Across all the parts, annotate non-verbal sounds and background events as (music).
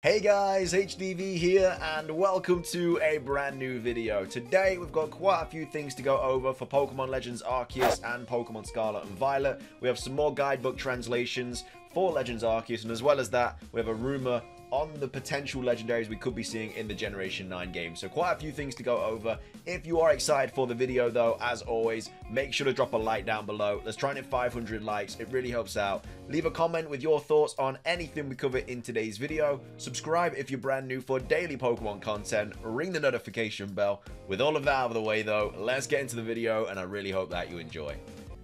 Hey guys, HDvee here and welcome to a brand new video. Today we've got quite a few things to go over for Pokemon Legends Arceus and Pokemon Scarlet and Violet. We have some more guidebook translations for Legends Arceus and as well as that we have a rumor on the potential legendaries we could be seeing in the Generation 9 game. So quite a few things to go over. If you are excited for the video though, as always, make sure to drop a like down below. Let's try and hit 500 likes. It really helps out. Leave a comment with your thoughts on anything we cover in today's video. Subscribe if you're brand new for daily Pokemon content. Ring the notification bell. With all of that out of the way though, let's get into the video and I really hope that you enjoy.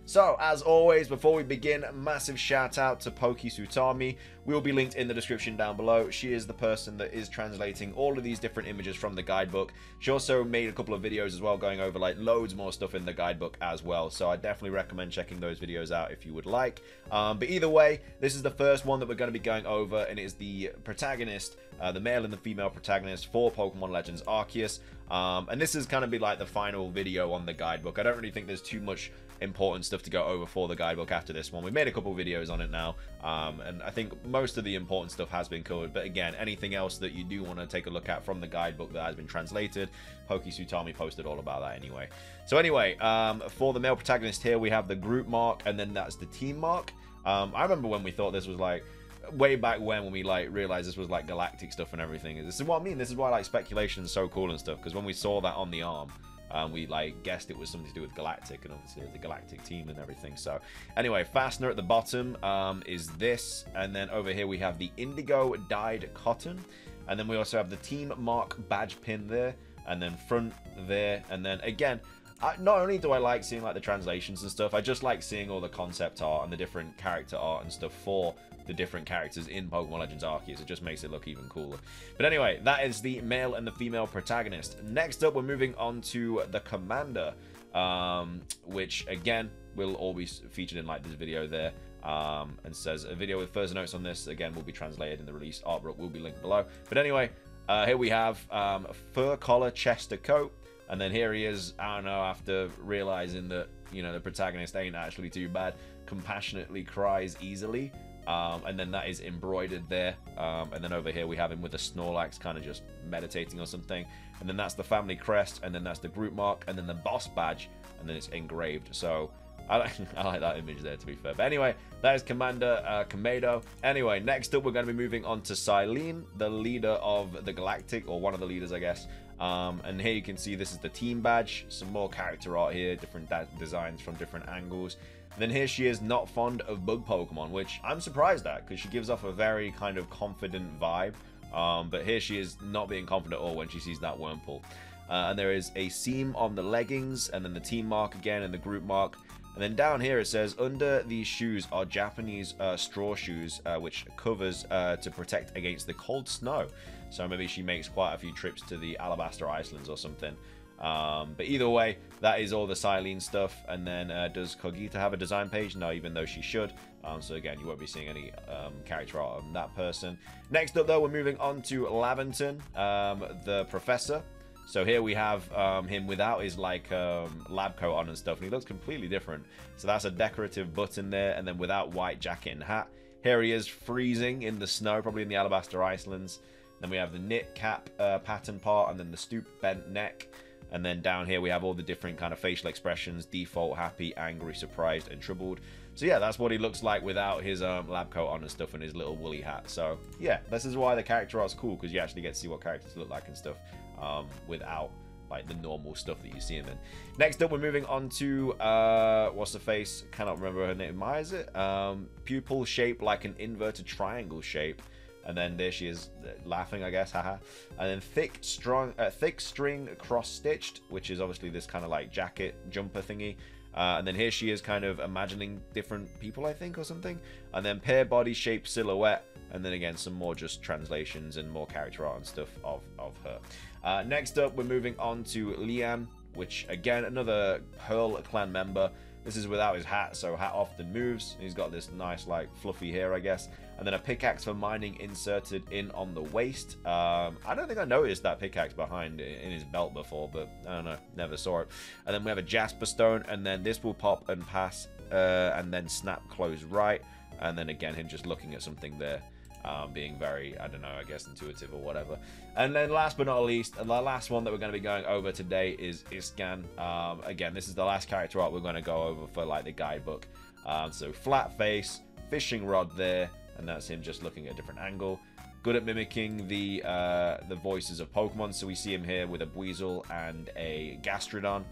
So, as always, before we begin, massive shout out to PokeSuutamie. We will be linked in the description down below. She is the person that is translating all of these different images from the guidebook. She also made a couple of videos as well, going over like loads more stuff in the guidebook as well. So I definitely recommend checking those videos out if you would like. Um, but either way, this is the first one that we're going to be going over, and it is the protagonist, uh, the male and the female protagonist for Pokemon Legends Arceus. Um, and this is kind of be like the final video on the guidebook. I don't really think there's too much important stuff to go over for the guidebook after this one. We've made a couple videos on it now, um, and I think most of the important stuff has been covered. But again, anything else that you do want to take a look at from the guidebook that has been translated, PokeSuutamie posted all about that anyway. So anyway, um, for the male protagonist here, we have the group mark, and then that's the team mark. Um, I remember when we thought this was like way back when when we like realized this was like galactic stuff and everything. This is what I mean. This is why like speculation is so cool and stuff because when we saw that on the arm, um, we like guessed it was something to do with Galactic and obviously the Galactic team and everything. So anyway, fastener at the bottom um, is this, and then over here we have the indigo dyed cotton, and then we also have the team mark badge pin there, and then front there, and then again. I, not only do I like seeing like the translations and stuff, I just like seeing all the concept art and the different character art and stuff for the different characters in Pokemon Legends Arceus. It just makes it look even cooler. But anyway, that is the male and the female protagonist. Next up, we're moving on to the Commander, um, which again will all be featured in like this video there. Um, and says a video with further notes on this again will be translated in the release artwork will be linked below. But anyway, uh, here we have um, fur collar Chester coat. And then here he is, I don't know, after realizing that, you know, the protagonist ain't actually too bad, compassionately cries easily. Um, and then that is embroidered there. Um, and then over here we have him with a Snorlax kind of just meditating or something. And then that's the family crest, and then that's the group mark, and then the boss badge, and then it's engraved. So I like, (laughs) I like that image there, to be fair. But anyway, that is Commander uh, Kamado. Anyway, next up, we're going to be moving on to Cyllene, the leader of the Galactic, or one of the leaders, I guess. Um, and here you can see this is the team badge. Some more character art here, different designs from different angles. Then here she is not fond of bug Pokemon, which I'm surprised at because she gives off a very kind of confident vibe. Um, but here she is not being confident at all when she sees that Wurmple. Uh, and there is a seam on the leggings, and then the team mark again, and the group mark. And then down here it says, under these shoes are Japanese uh, straw shoes, uh, which covers uh, to protect against the cold snow. So maybe she makes quite a few trips to the Alabaster Islands or something. Um, but either way, that is all the Cyllene stuff. And then uh, does Cogita have a design page? No, even though she should. Um, so again, you won't be seeing any um, character art on that person. Next up, though, we're moving on to Laventon, um, the professor. So here we have um, him without his like um, lab coat on and stuff, and he looks completely different. So that's a decorative button there, and then without white jacket and hat. Here he is freezing in the snow, probably in the Alabaster Islands. Then we have the knit cap uh, pattern part, and then the stoop bent neck. And then down here we have all the different kind of facial expressions, default, happy, angry, surprised, and troubled. So yeah, that's what he looks like without his um, lab coat on and stuff and his little woolly hat. So yeah, this is why the character art's cool, because you actually get to see what characters look like and stuff um, without like the normal stuff that you see him in. Next up, we're moving on to uh, what's the face? Cannot remember her name. Why is it? Um, pupil shape like an inverted triangle shape and then there she is laughing, I guess, haha. And then thick, strong, uh, thick string cross stitched, which is obviously this kind of like jacket jumper thingy. Uh, and then here she is kind of imagining different people, I think, or something. And then pear body shape silhouette. And then again, some more just translations and more character art and stuff of, of her. Uh, next up, we're moving on to Lian, which again, another Pearl Clan member. This is without his hat, so hat often moves. He's got this nice, like, fluffy hair, I guess. And then a pickaxe for mining inserted in on the waist. Um, I don't think I noticed that pickaxe behind in his belt before, but I don't know, never saw it. And then we have a jasper stone, and then this will pop and pass, uh, and then snap close right. And then again, him just looking at something there. Um, being very, I don't know, I guess intuitive or whatever. And then last but not least, the last one that we're going to be going over today is Iscan. Um, again, this is the last character art we're going to go over for like the guidebook. Um, so flat face, fishing rod there, and that's him just looking at a different angle. Good at mimicking the uh, the voices of Pokemon, so we see him here with a Buizel and a Gastrodon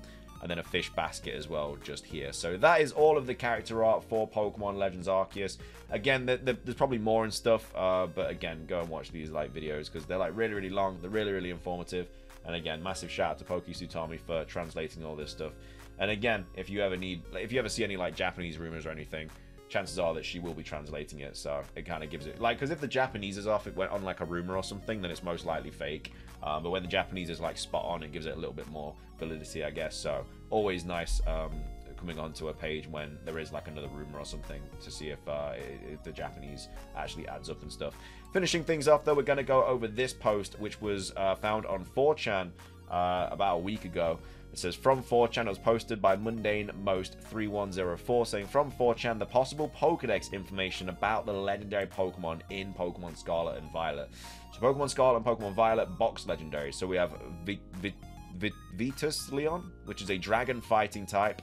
and then a fish basket as well just here. So that is all of the character art for Pokemon Legends Arceus. Again, the, the, there's probably more and stuff, uh, but again, go and watch these like videos because they're like really, really long. They're really, really informative. And again, massive shout out to PokeSuutamie for translating all this stuff. And again, if you ever need, if you ever see any like Japanese rumors or anything, chances are that she will be translating it. So it kind of gives it like because if the Japanese is off, it went on like a rumor or something, then it's most likely fake. Um, but when the Japanese is like spot on, it gives it a little bit more validity, I guess. So always nice um, coming onto a page when there is like another rumor or something to see if, uh, if the Japanese actually adds up and stuff. Finishing things off though, we're going to go over this post, which was uh, found on 4chan uh, about a week ago. It says from 4chan, it was posted by Mundane Most 3104, saying from 4chan the possible Pokedex information about the legendary Pokemon in Pokemon Scarlet and Violet. So Pokemon Scarlet and Pokemon Violet box legendary. So we have v- v- v- Vitus Leon, which is a dragon fighting type,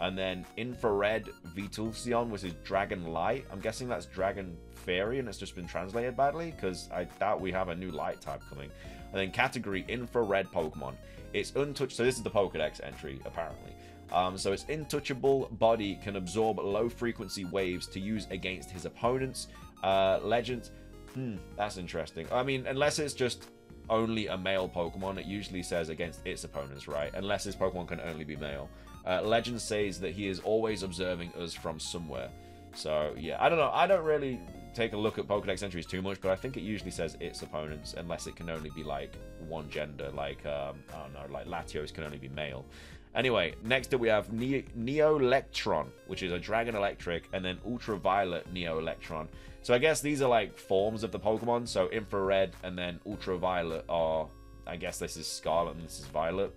and then Infrared Vitulsion, which is Dragon Light. I'm guessing that's Dragon Fairy, and it's just been translated badly because I doubt we have a new light type coming. And then category Infrared Pokemon. It's untouched. So this is the Pokedex entry, apparently. Um, so its untouchable body can absorb low frequency waves to use against his opponents. Uh, legend. Hmm, that's interesting. I mean, unless it's just only a male Pokemon, it usually says against its opponents, right? Unless this Pokemon can only be male. Uh, Legend says that he is always observing us from somewhere. So, yeah, I don't know. I don't really take a look at Pokedex entries too much, but I think it usually says its opponents, unless it can only be like one gender, like um, I don't know, like Latios can only be male. Anyway, next up we have ne- Neo Electron, which is a Dragon Electric, and then Ultraviolet Neo Electron. So I guess these are like forms of the Pokemon. So infrared and then ultraviolet are, I guess this is Scarlet and this is Violet,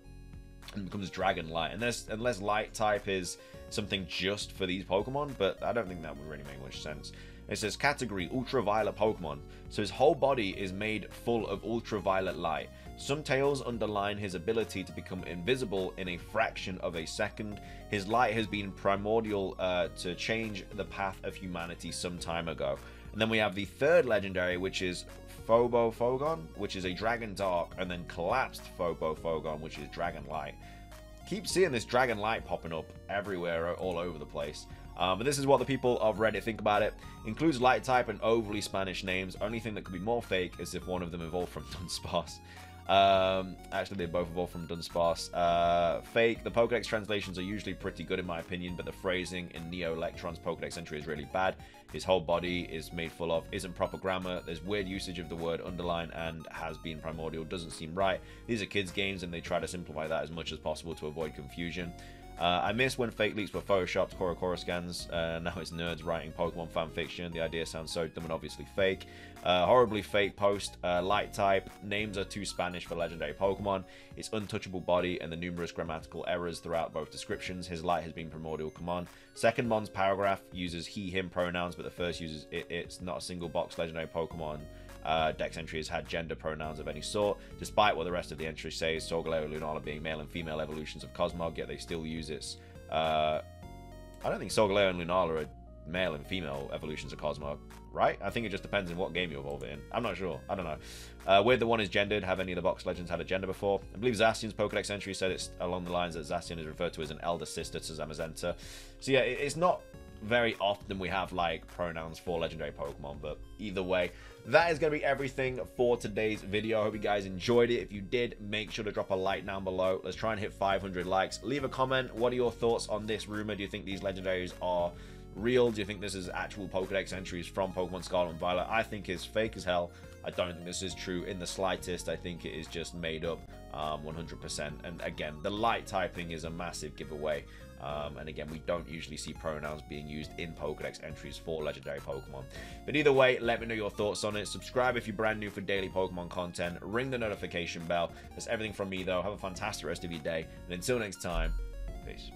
and becomes Dragon Light. Unless unless Light type is something just for these Pokemon, but I don't think that would really make much sense. It says category ultraviolet Pokemon. So his whole body is made full of ultraviolet light. Some tales underline his ability to become invisible in a fraction of a second. His light has been primordial uh, to change the path of humanity some time ago. And then we have the third legendary, which is Phobophogon, which is a Dragon Dark, and then collapsed Phobophogon, which is Dragon Light. Keep seeing this Dragon Light popping up everywhere, all over the place. Um, but this is what the people of Reddit think about it. Includes light type and overly Spanish names. Only thing that could be more fake is if one of them evolved from (laughs) Dunsparce. Um, actually, they're both evolved from Dunsparce. Uh, fake. The Pokedex translations are usually pretty good in my opinion, but the phrasing in Neo Electron's Pokedex entry is really bad. His whole body is made full of isn't proper grammar. There's weird usage of the word underline and has been primordial. Doesn't seem right. These are kids' games, and they try to simplify that as much as possible to avoid confusion. Uh, I miss when fake leaks were photoshopped CoroCoro scans. Uh, now it's nerds writing Pokemon fan fiction. The idea sounds so dumb and obviously fake. Uh, horribly fake post. Uh, light type. Names are too Spanish for legendary Pokemon. Its untouchable body and the numerous grammatical errors throughout both descriptions. His light has been primordial. Come on. Second Mon's paragraph uses he, him pronouns, but the first uses it, it's not a single box legendary Pokemon uh, Dex entries had gender pronouns of any sort. Despite what the rest of the entry says, Solgaleo and Lunala being male and female evolutions of Cosmog, yet they still use its. Uh, I don't think Solgaleo and Lunala are male and female evolutions of Cosmog, right? I think it just depends on what game you evolve it in. I'm not sure. I don't know. Uh, weird that one is gendered. Have any of the box legends had a gender before? I believe Zacian's Pokedex entry said it's along the lines that Zacian is referred to as an elder sister to Zamazenta. So yeah, it's not very often we have like pronouns for legendary Pokemon, but either way, that is going to be everything for today's video. I hope you guys enjoyed it. If you did, make sure to drop a like down below. Let's try and hit 500 likes. Leave a comment. What are your thoughts on this rumor? Do you think these legendaries are real? Do you think this is actual Pokedex entries from Pokemon Scarlet and Violet? I think it's fake as hell. I don't think this is true in the slightest. I think it is just made up um, 100%. And again, the light typing is a massive giveaway. Um, and again, we don't usually see pronouns being used in Pokedex entries for legendary Pokemon. But either way, let me know your thoughts on it. Subscribe if you're brand new for daily Pokemon content. Ring the notification bell. That's everything from me, though. Have a fantastic rest of your day. And until next time, peace.